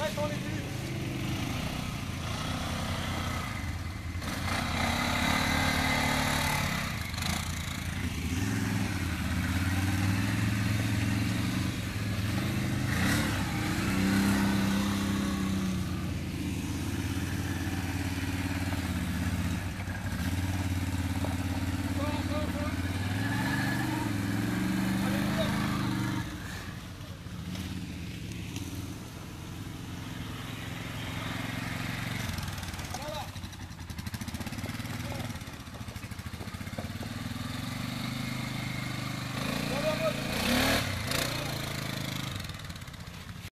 Right, Tony,